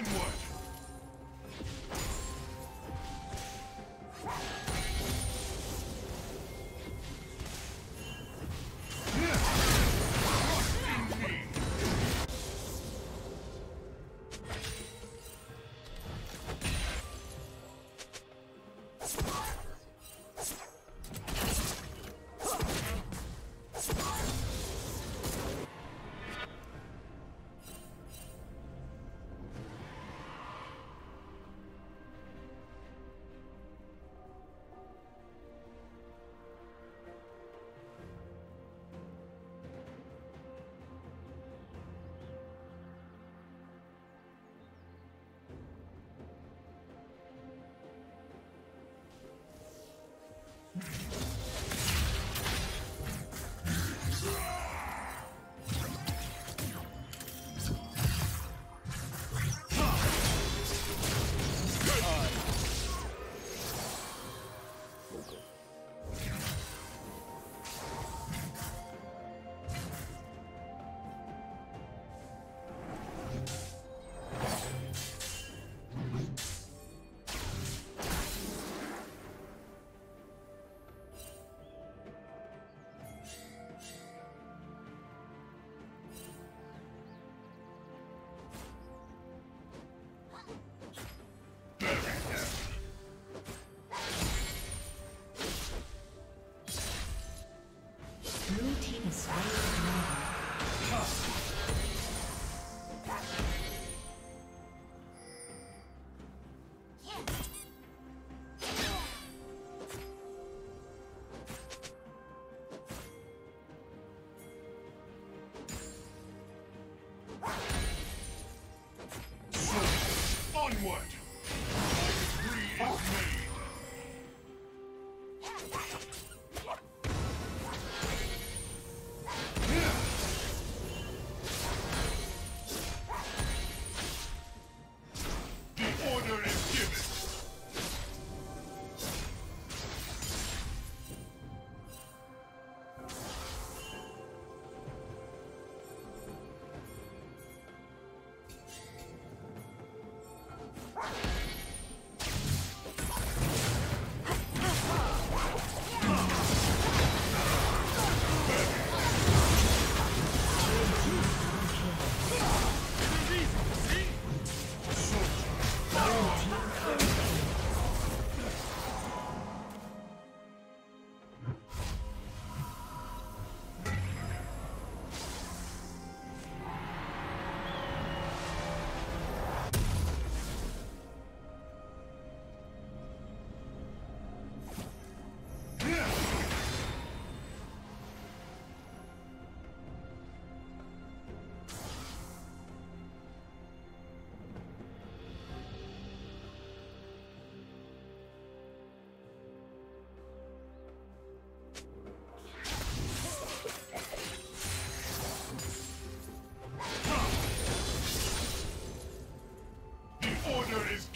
Onward! Onward!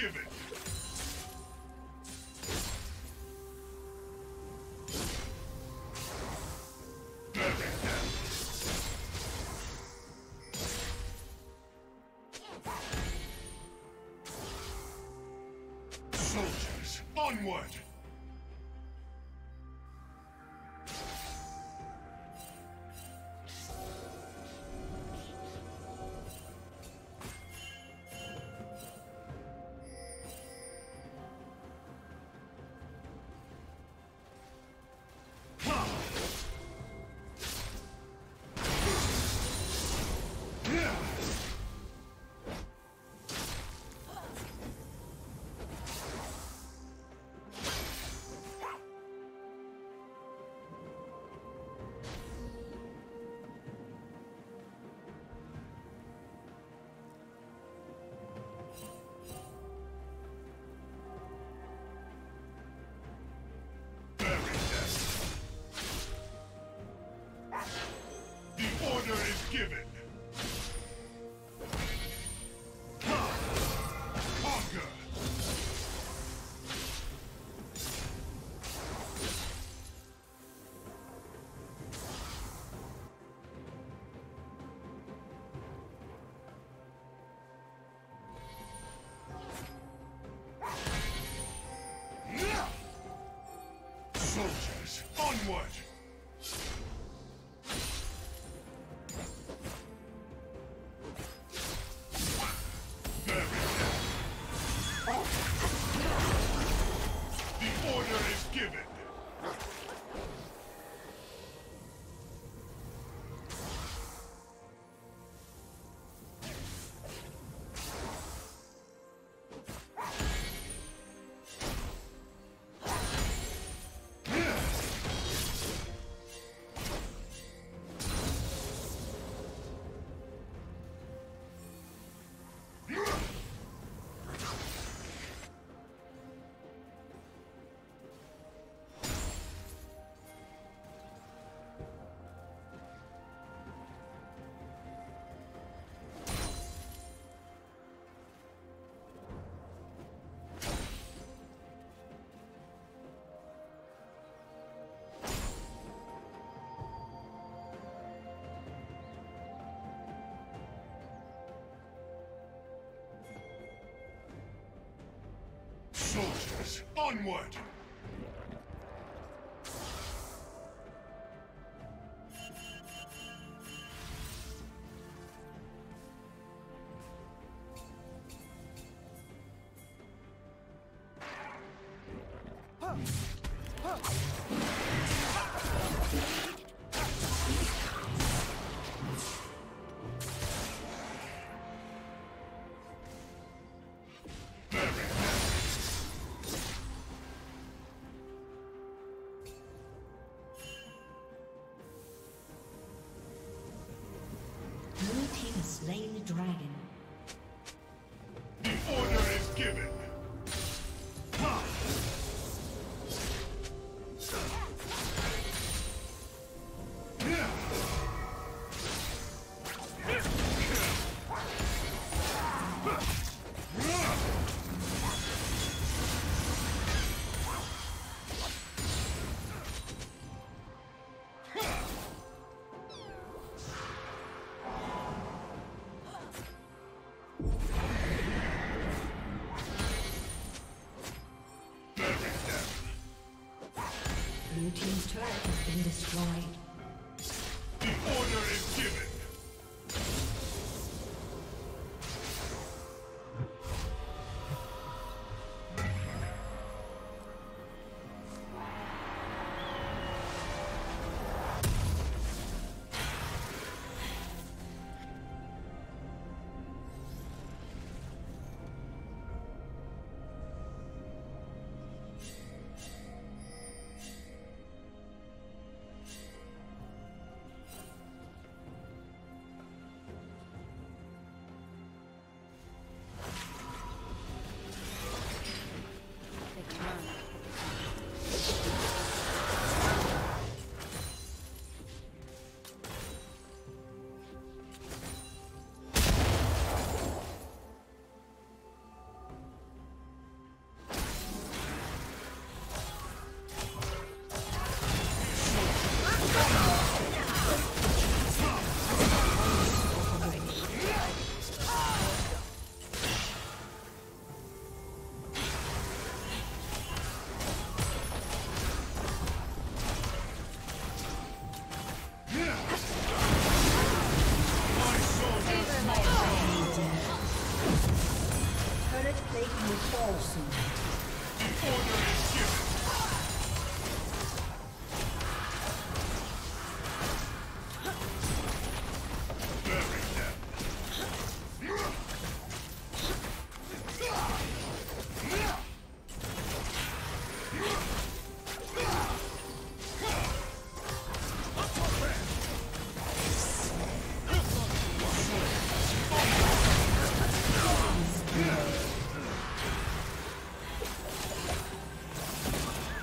Given. Soldiers, onward! Soldiers, onward!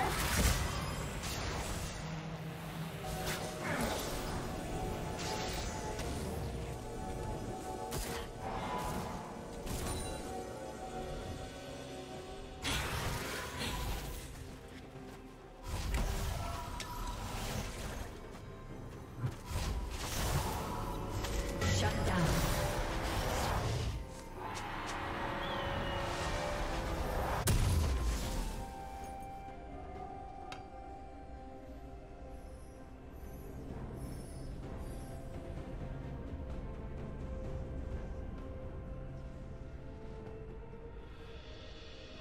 What?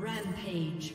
Rampage.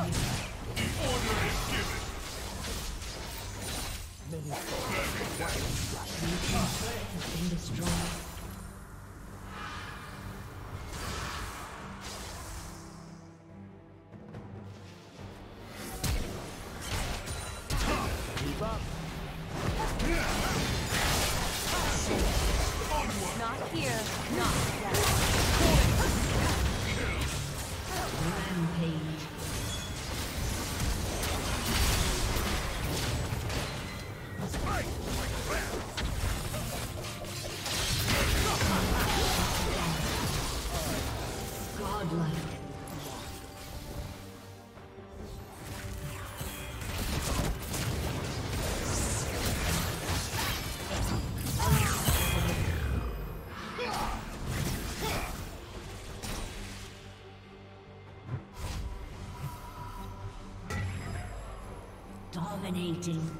Many falls. Been destroyed. Dominating.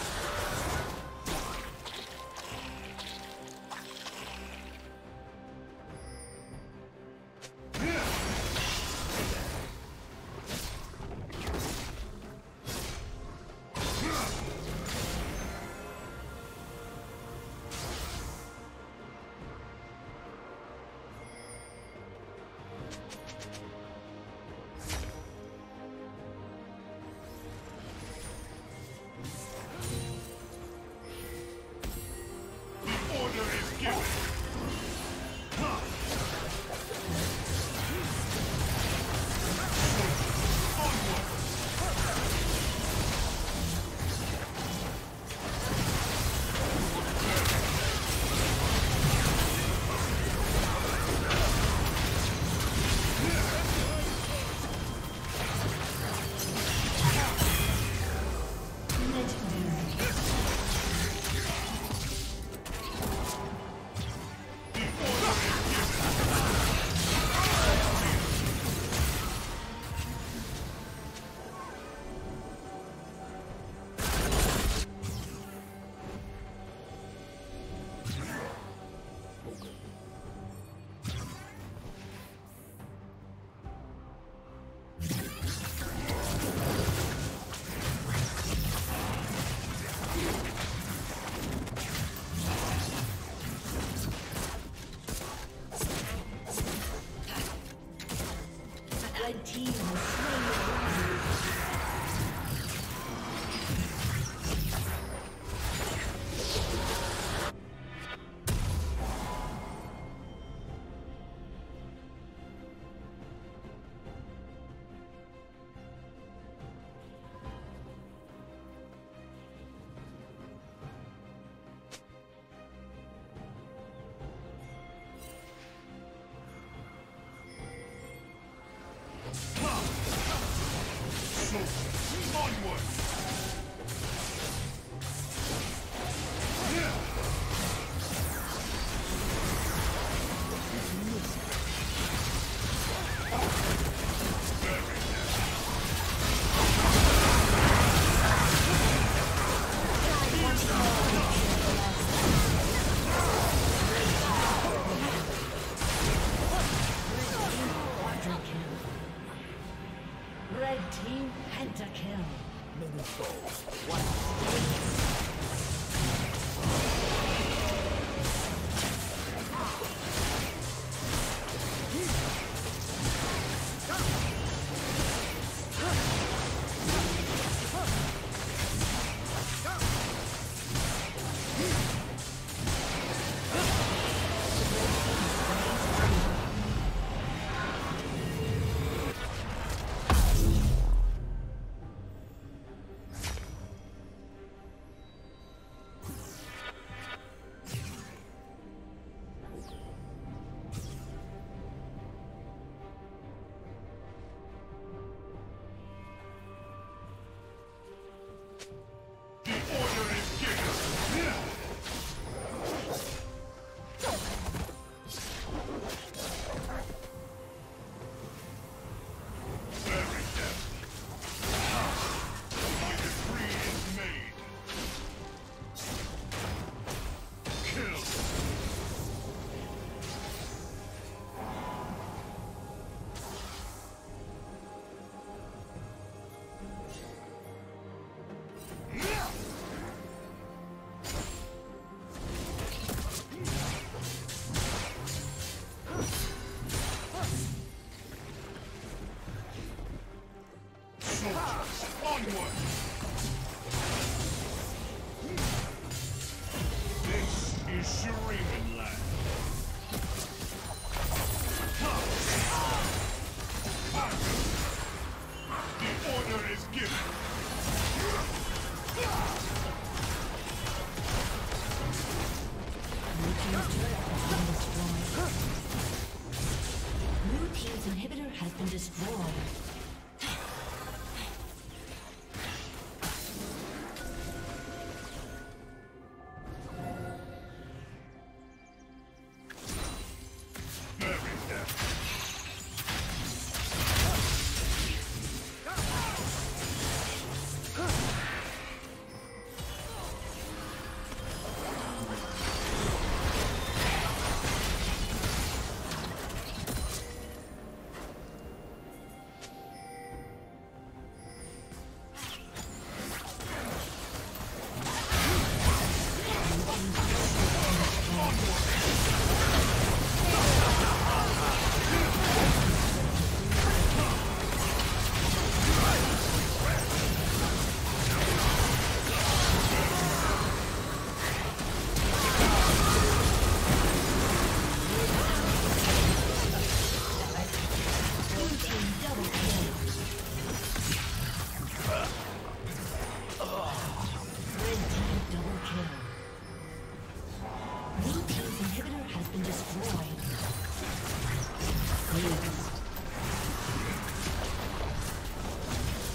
Onward!